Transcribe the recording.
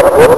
Oh,